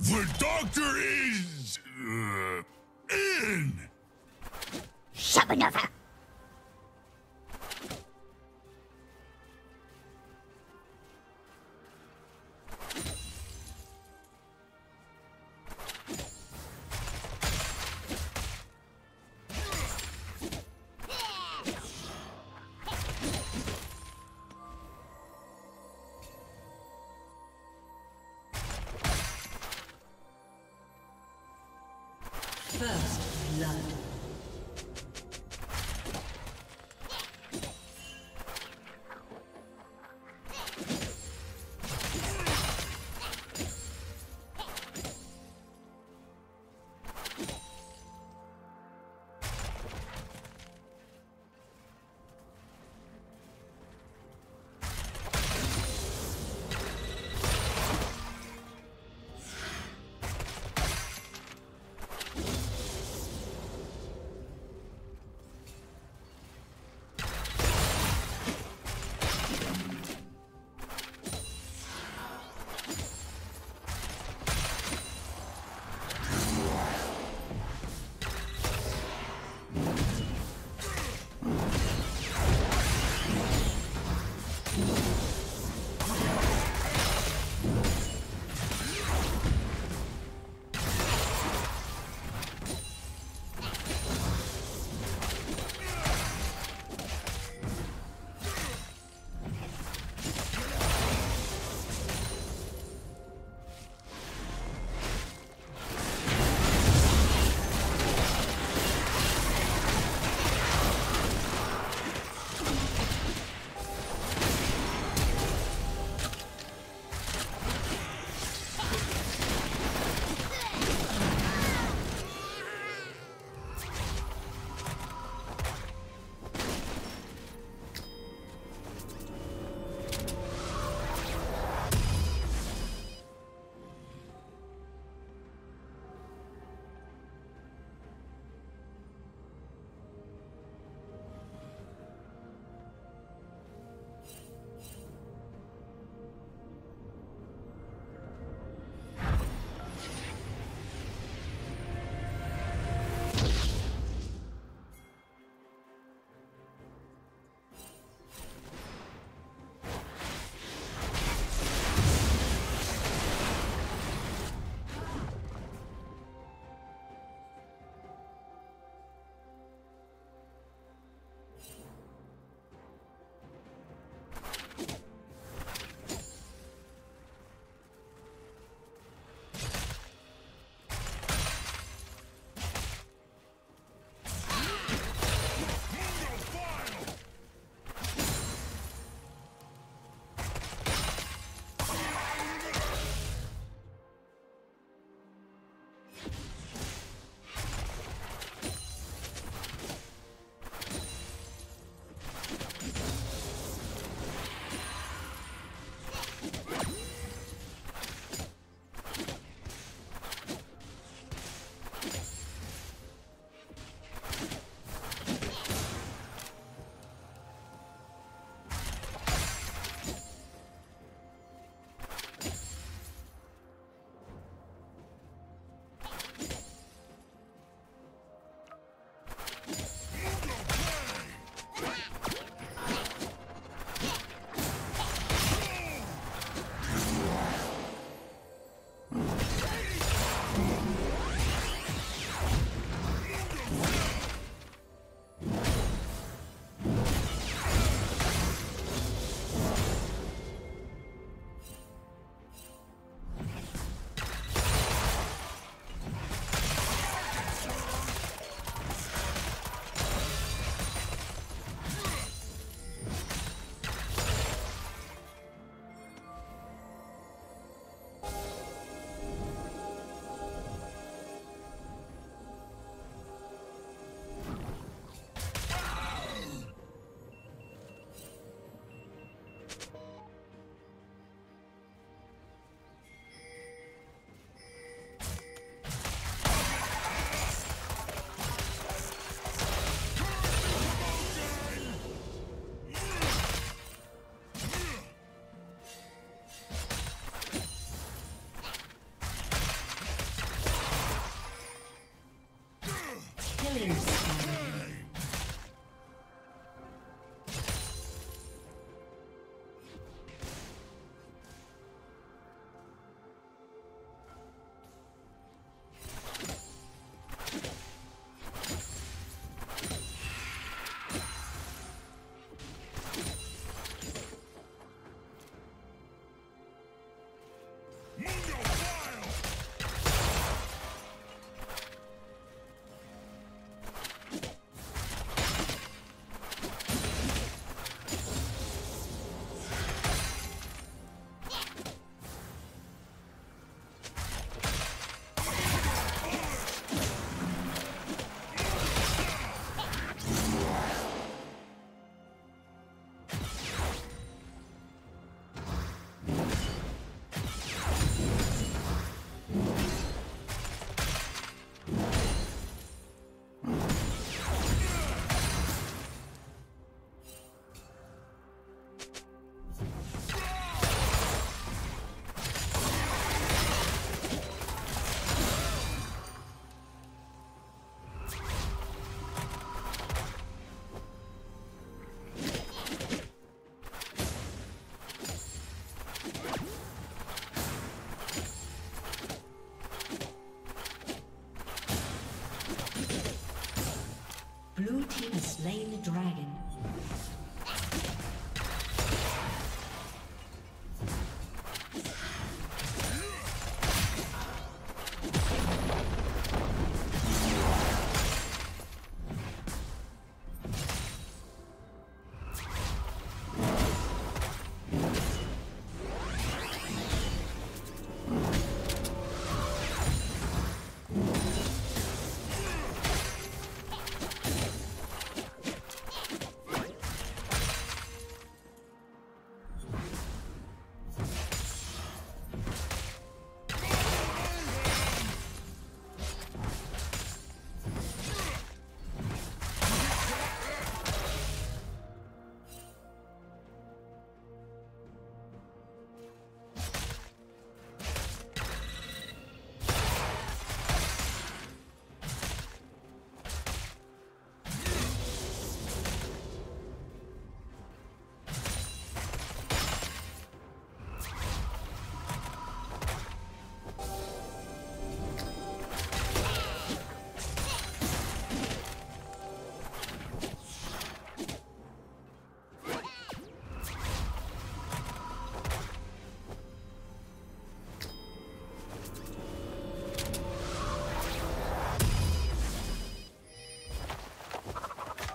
The doctor is... Uh, in! Shabanova! First blood. Slain the dragon.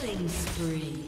Killing spree.